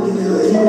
people in